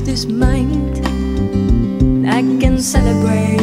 peace mind. I can celebrate.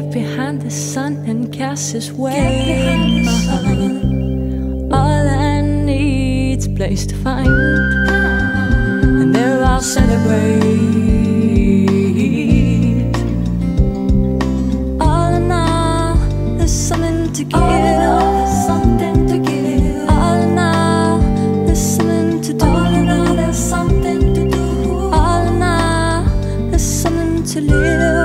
Get behind the sun and cast his way. All I need's a place to find, and there I'll celebrate. All in all, there's something to give. Something to give. All in all, there's something to do. All in all, there's something to do. All in all, there's something to live